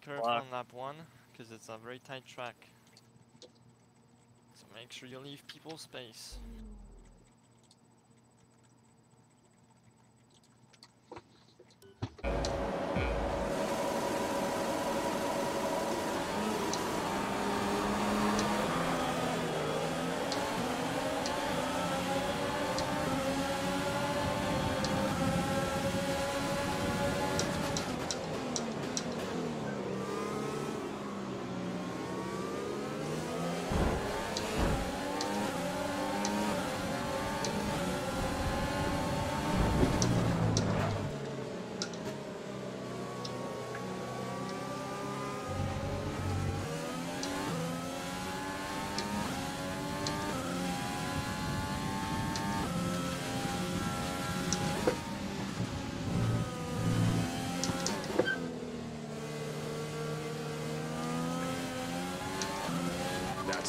careful Black. on lap one, because it's a very tight track. So make sure you leave people space.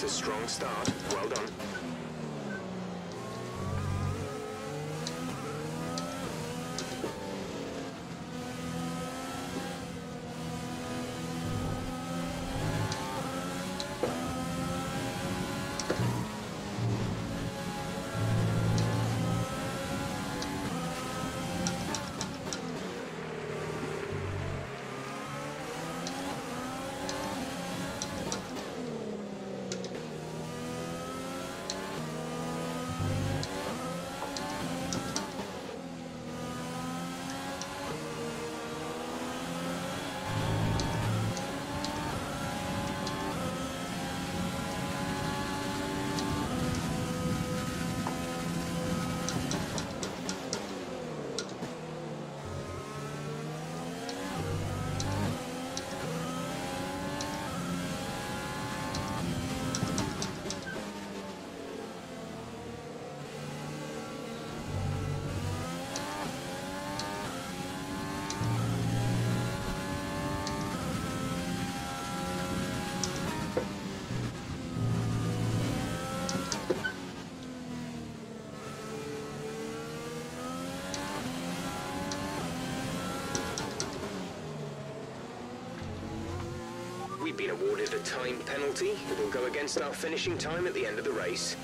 That's a strong start. Well done. A time penalty. It'll go against our finishing time at the end of the race.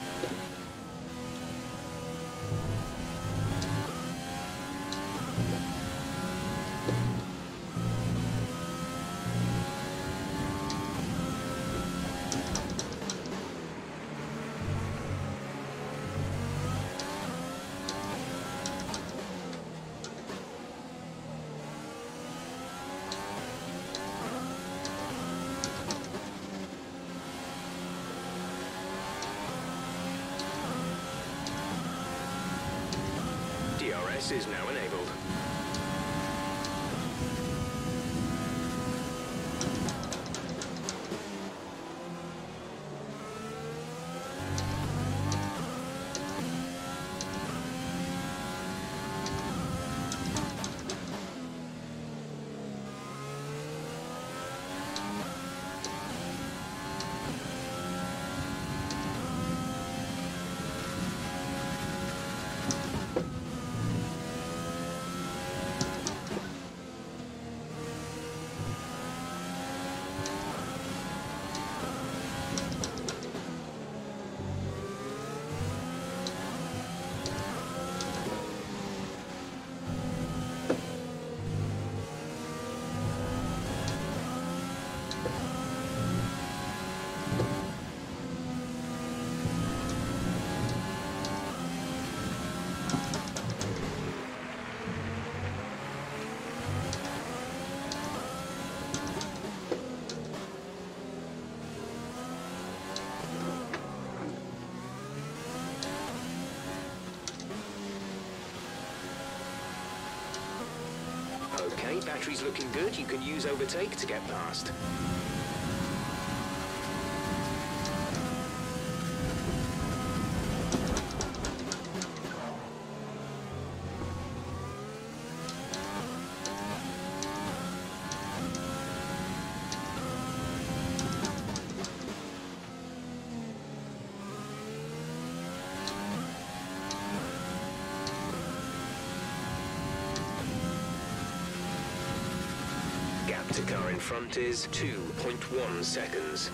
DRS is now enabled. Okay, looking good. You can use overtake to get past. To car in front is 2.1 seconds.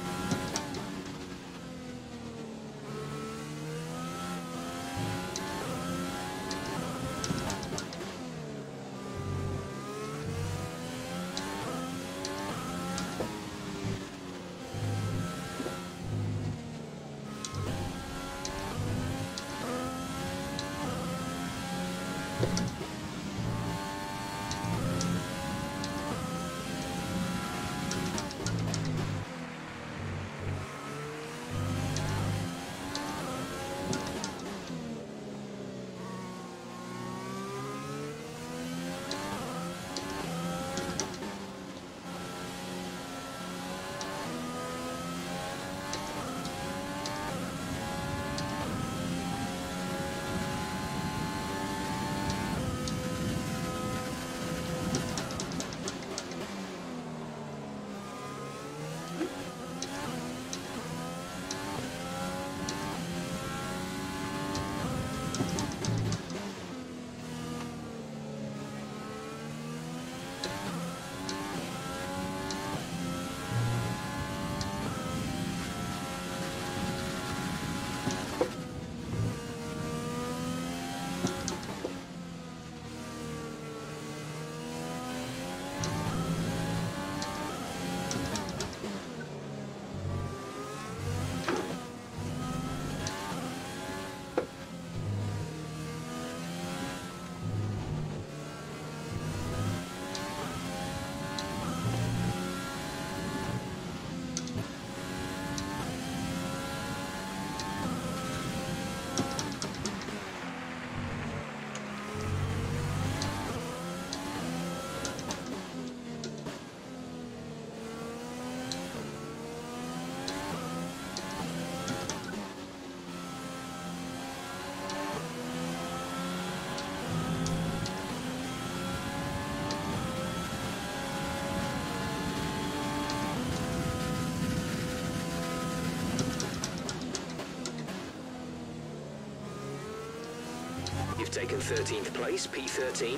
Taken 13th place, P13.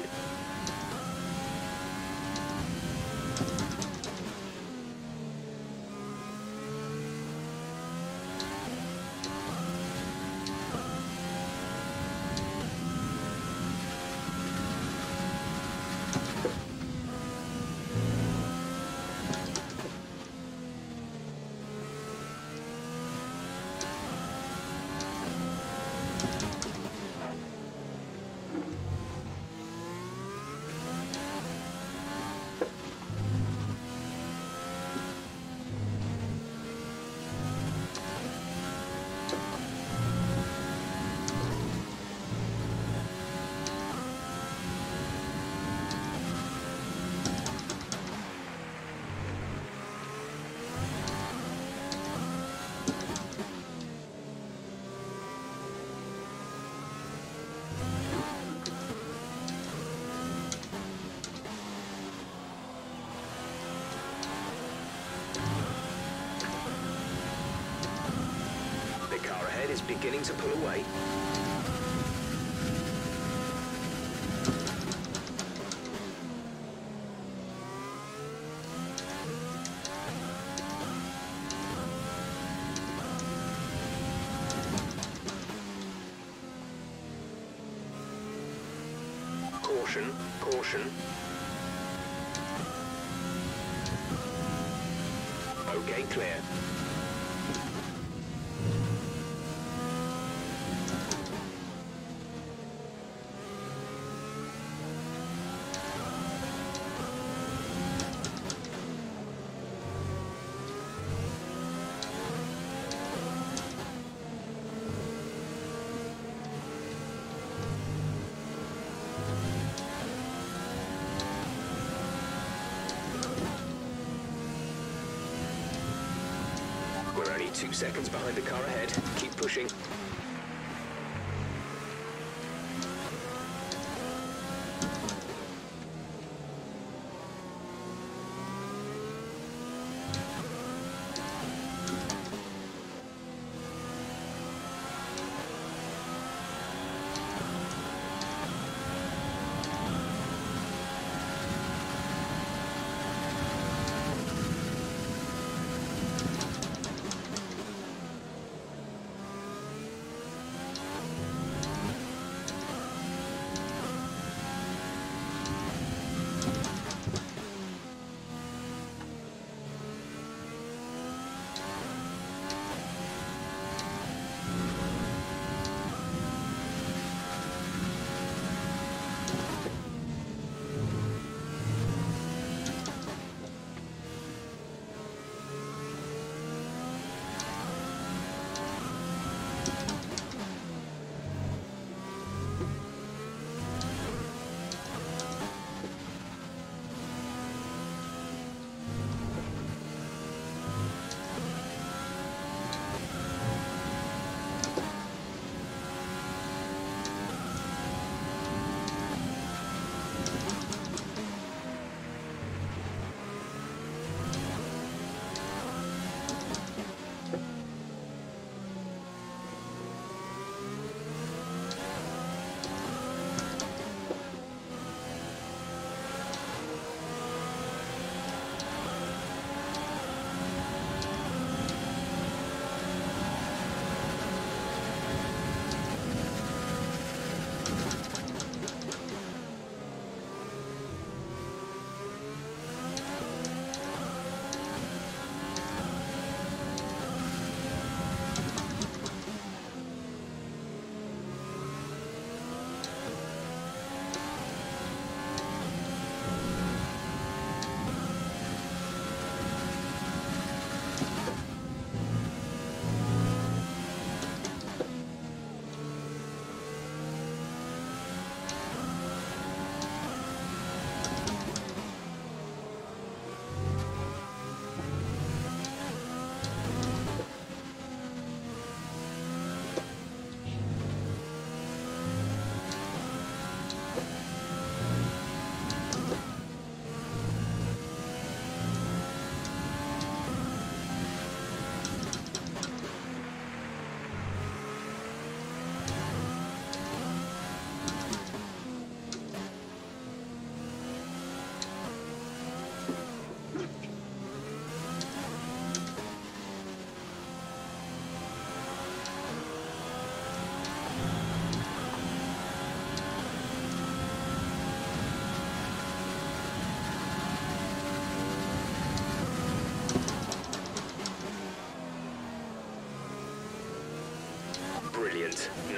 Beginning to pull away. Caution, caution. Two seconds behind the car ahead. Keep pushing.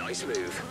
Nice move.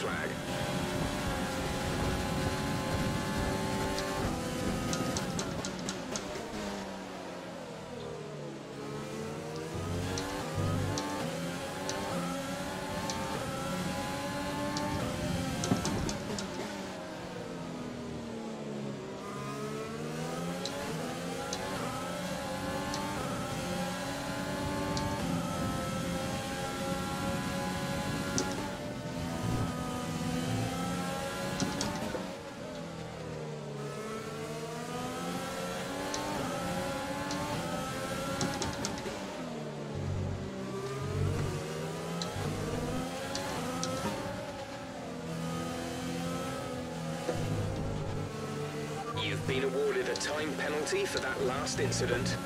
Flag. Penalty for that last incident.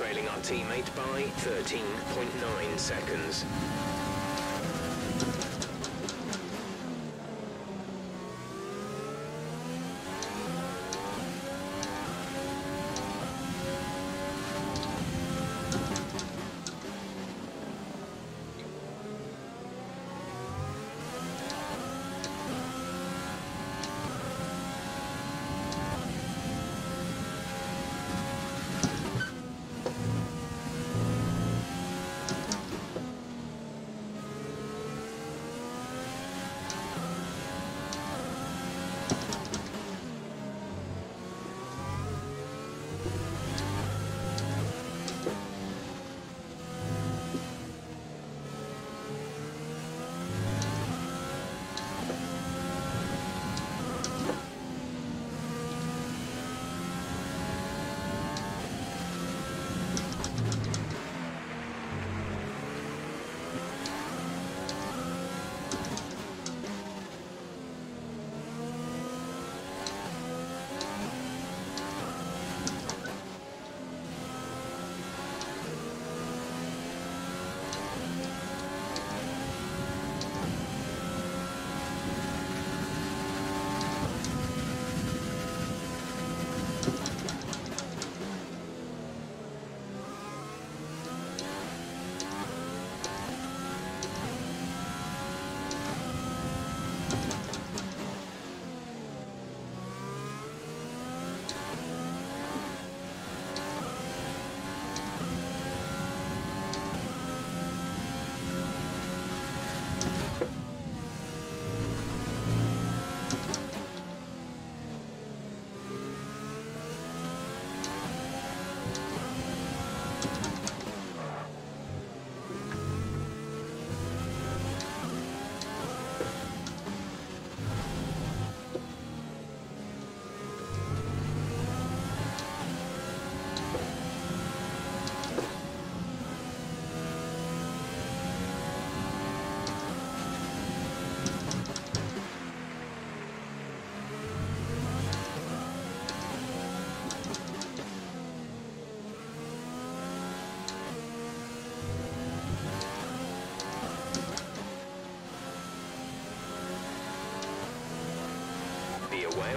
Trailing our teammate by 13.9 seconds.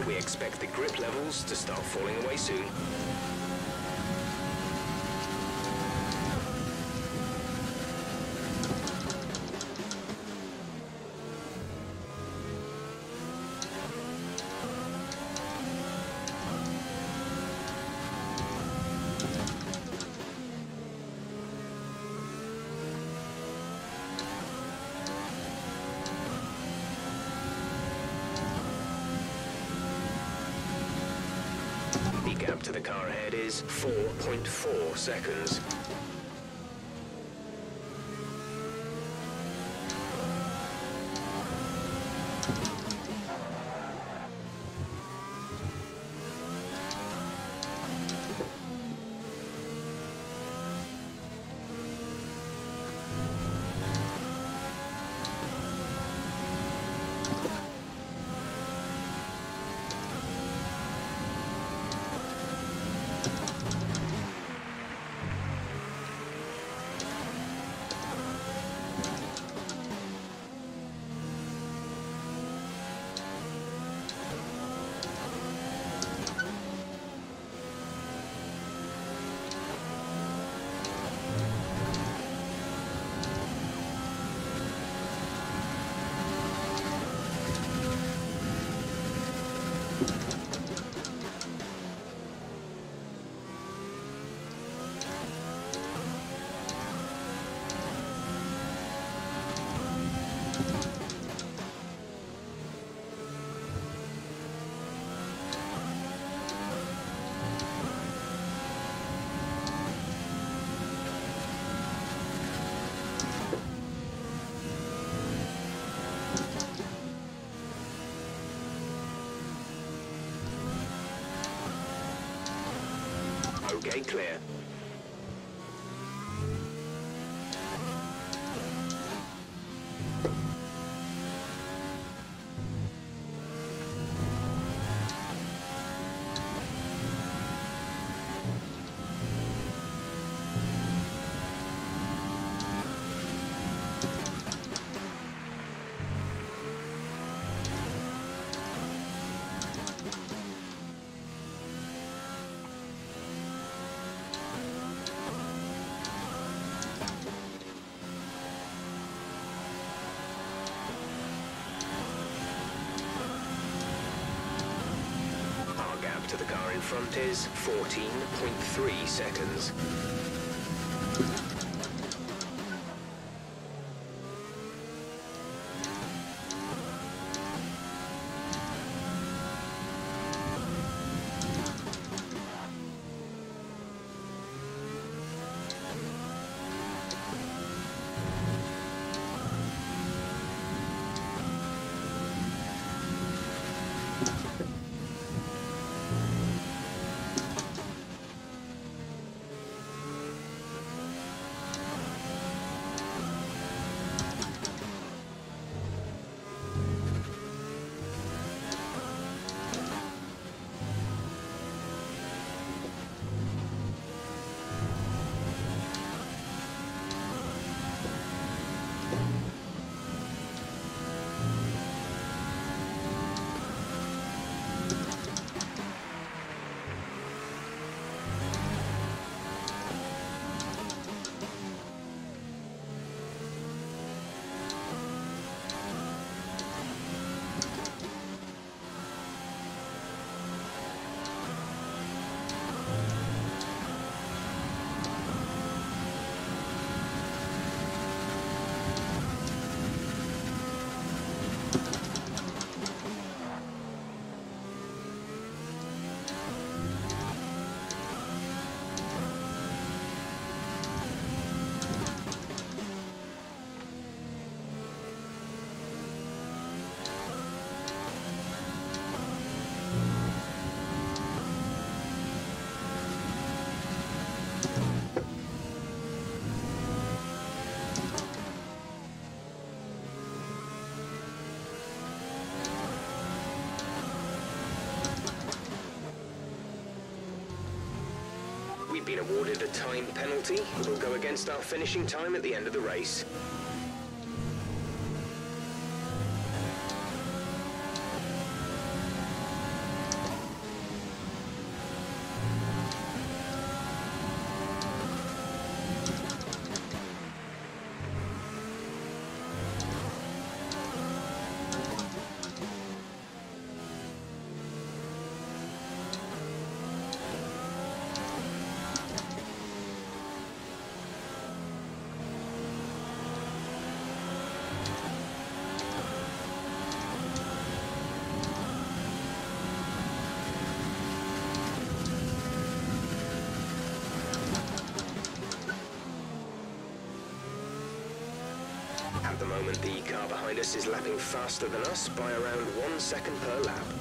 We expect the grip levels to start falling away soon. To the car ahead is 4.4 seconds. Front is 14.3 seconds. Awarded a time penalty. It'll go against our finishing time at the end of the race. The car behind us is lapping faster than us by around one second per lap.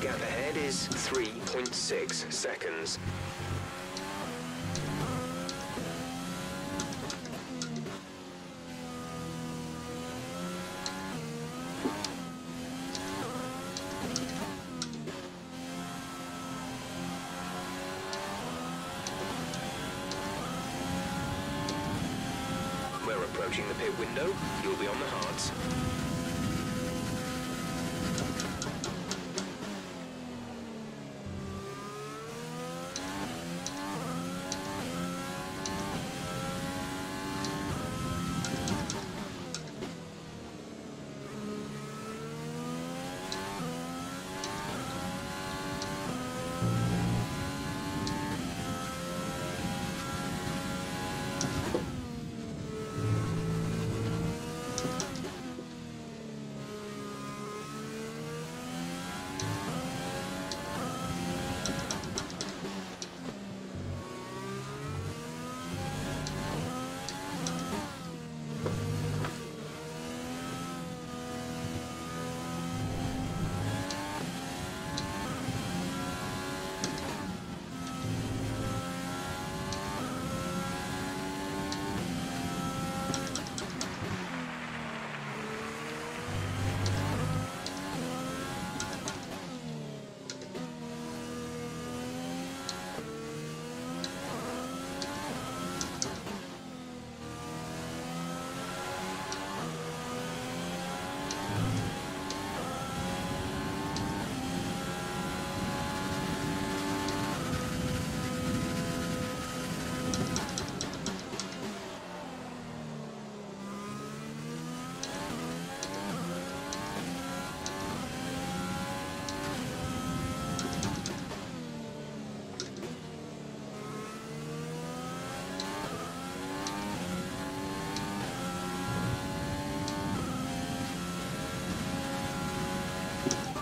Gap ahead is 3.6 seconds.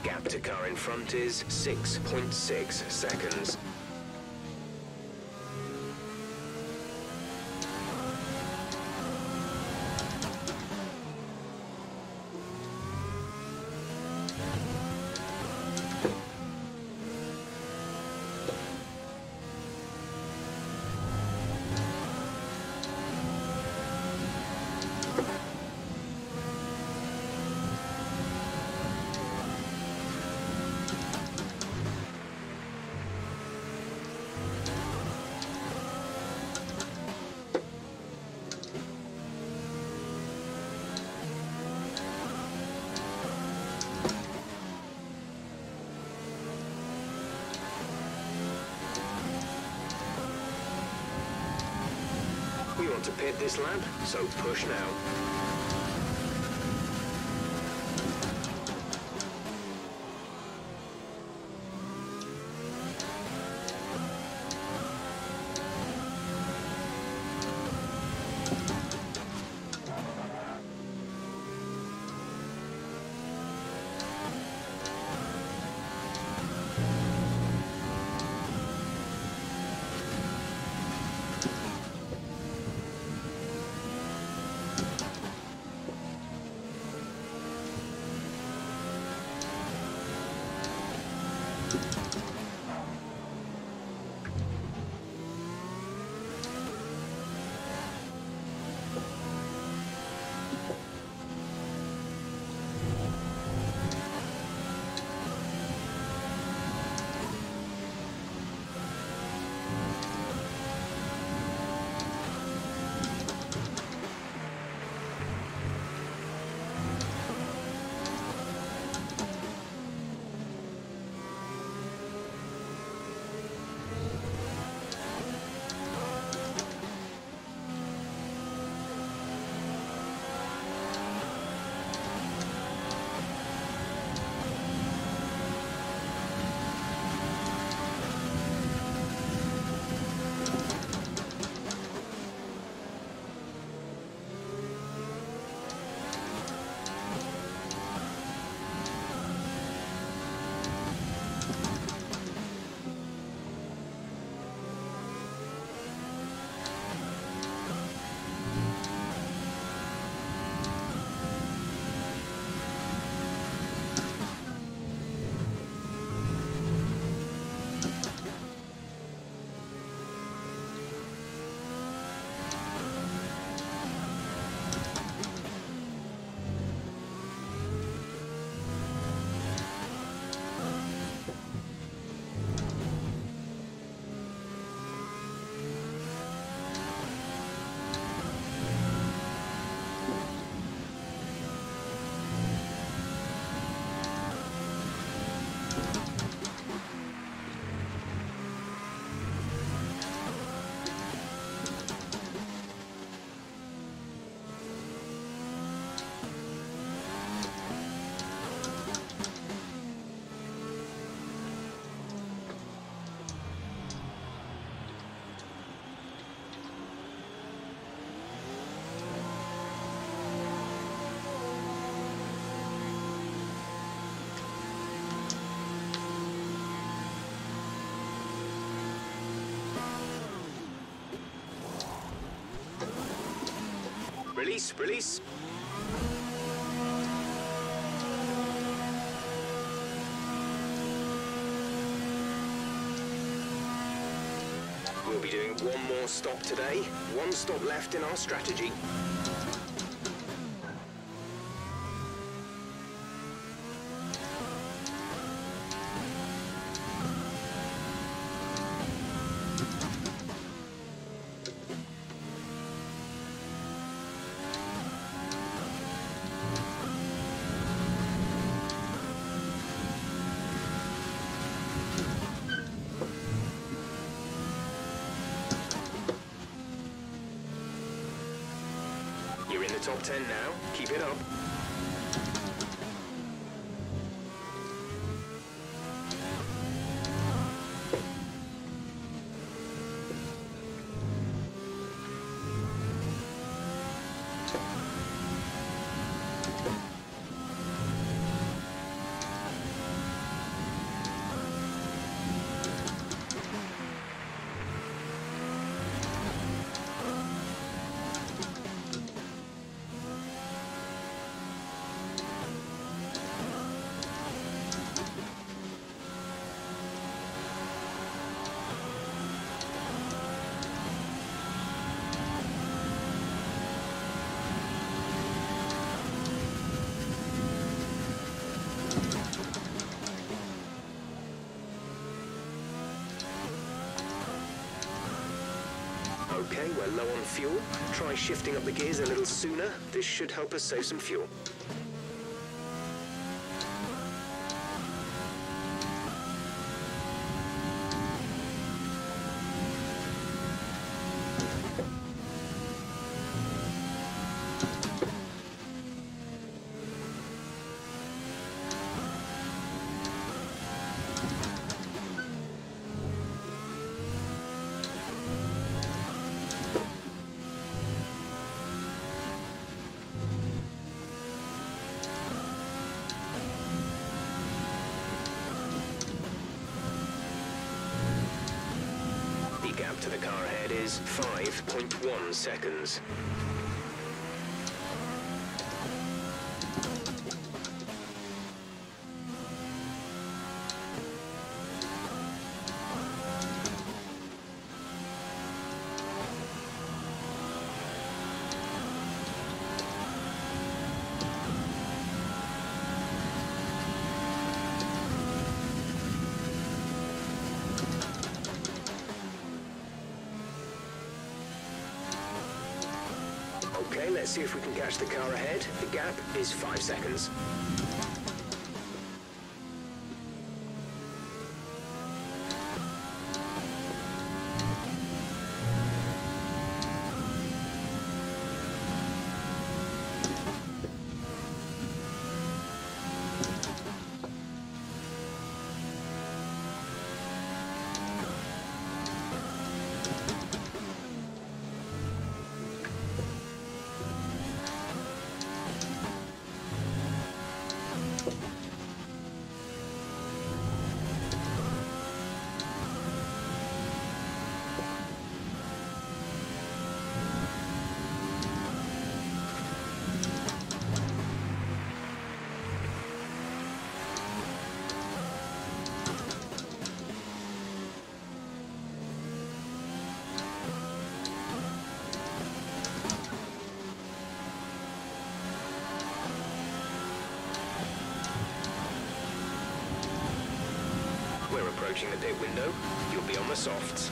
Gap to car in front is 6.6 seconds. This lap, so push now. Release, release. We'll be doing one more stop today. One stop left in our strategy. Top 10 now. Keep it up. Try shifting up the gears a little sooner. This should help us save some fuel. To the car ahead is 5.1 seconds. Is 5 seconds. Approaching the pit window. You'll be on the softs.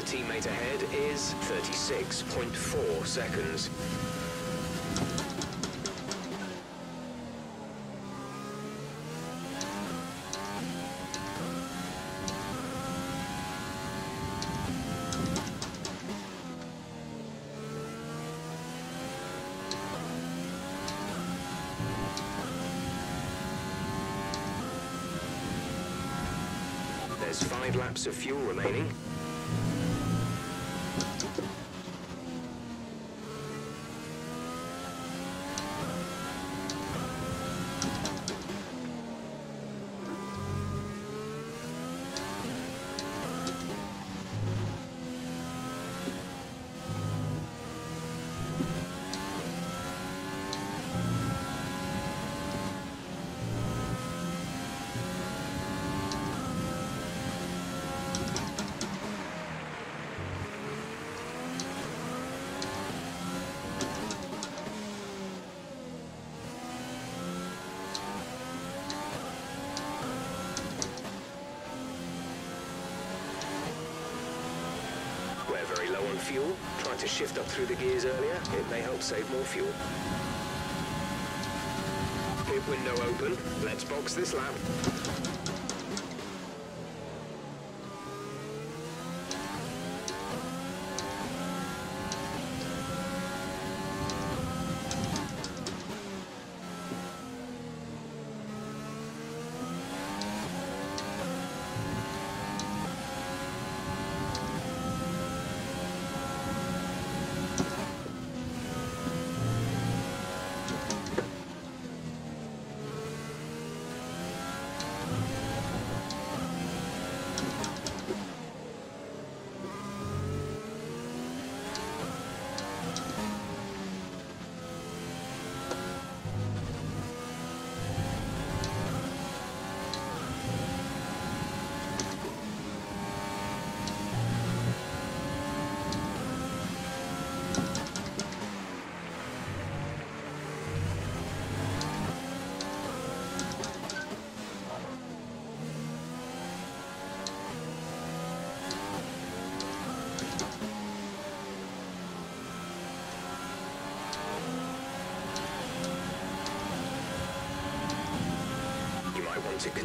To teammate ahead is 36.4 seconds. There's five laps of fuel remaining. Shift up through the gears earlier. It may help save more fuel. Pit window open. Let's box this lap.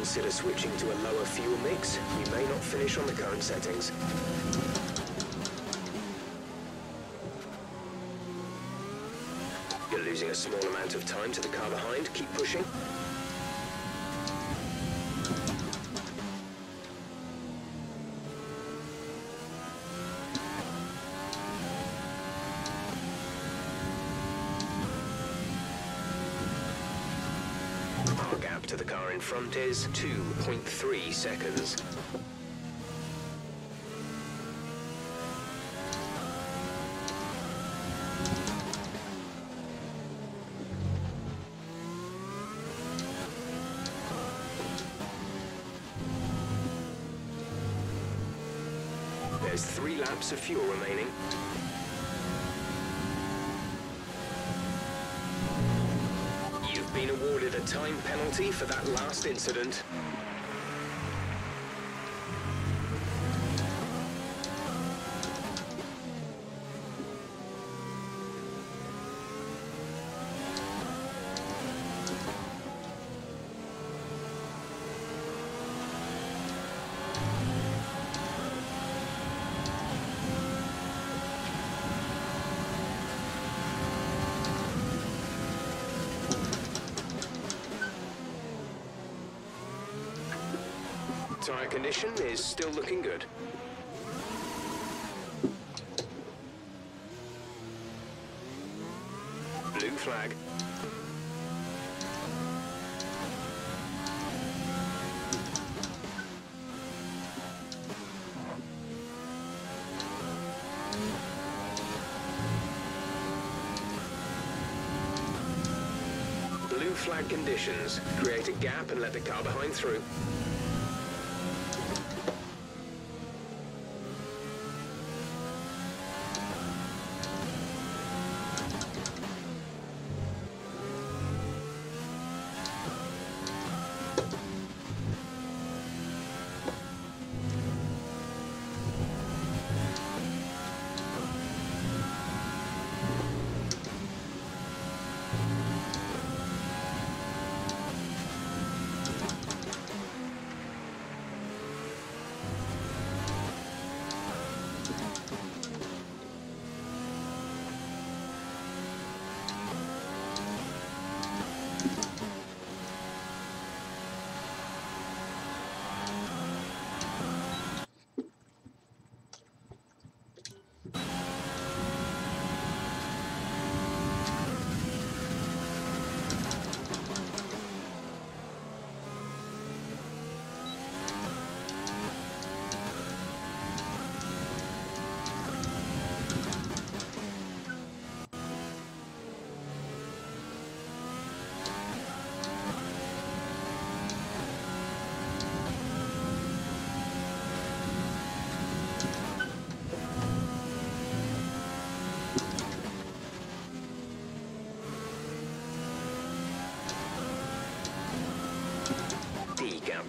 Consider switching to a lower fuel mix, you may not finish on the current settings. You're losing a small amount of time to the car behind. Keep pushing. Car in front is 2.3 seconds. There's three laps of fuel remaining. You've been awarded a time penalty for that last incident. Flag. Blue flag conditions. Create a gap and let the car behind through.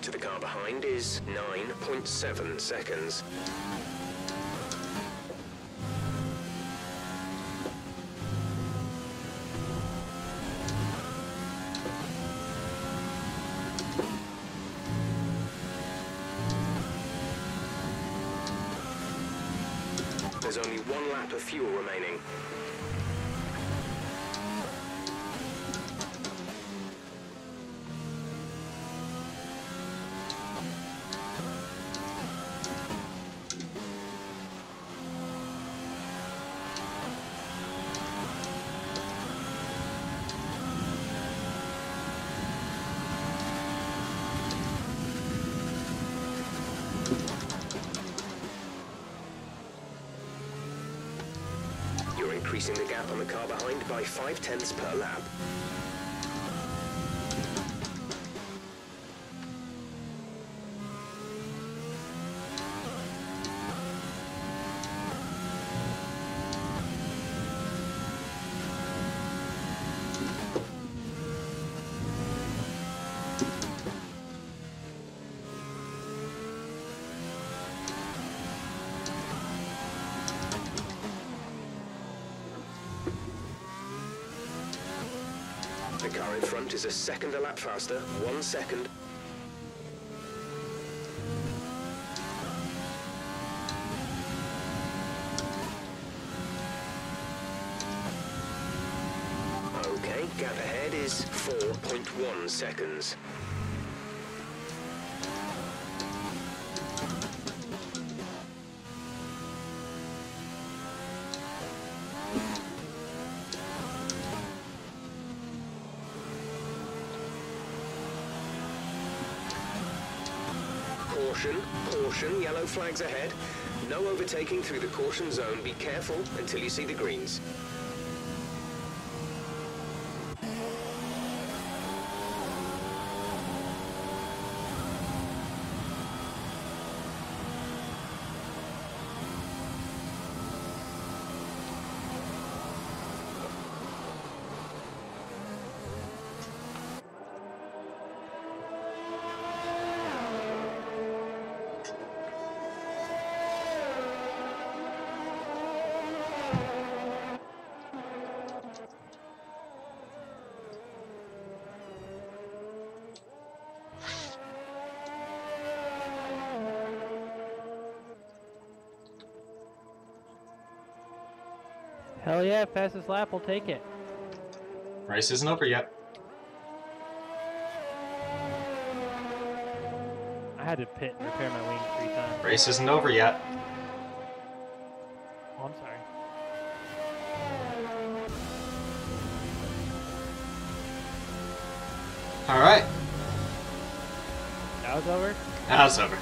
To the car behind is 9.7 seconds. There's only one lap of fuel remaining. By five tenths per lap. car in front is a second a lap faster, one second. Okay, gap ahead is 4.1 seconds. Caution, yellow flags ahead. No overtaking through the caution zone. Be careful until you see the greens. Yeah, fastest lap, we'll take it. Race isn't over yet. I had to pit and repair my wing three times. Race isn't over yet. Oh, I'm sorry. All right, That was over. now it's over.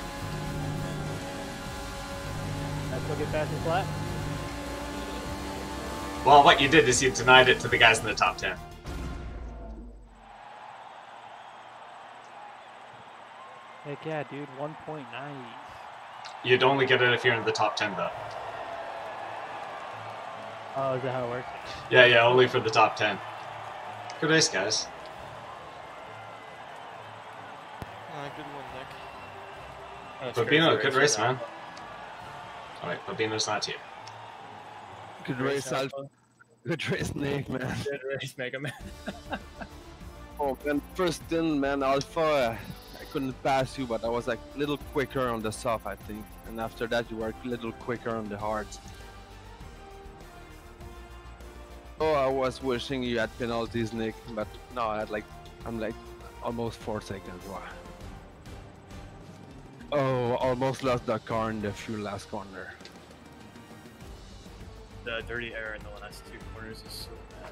Let's go get fastest lap. Well, what you did is you denied it to the guys in the top 10. Heck yeah, dude. 1.9. You'd only get it if you're in the top 10, though. Oh, is that how it works? Yeah, yeah, only for the top 10. Good race, guys. Uh, good one, Nick. That's crazy Babino, race good race, man. Alright, Babino's not here. Good Good race, Alpha. Alpha. Good race, Nick, man. Good race, Mega Man. Oh, man, first in, man, Alpha, I couldn't pass you, but I was like a little quicker on the soft, I think. And after that, you were a little quicker on the hard. Oh, I was wishing you had penalties, Nick, but no, I had like, I'm like almost four seconds. Wow. Oh, almost lost the car in the few last corner. The dirty air in the last two corners is so bad.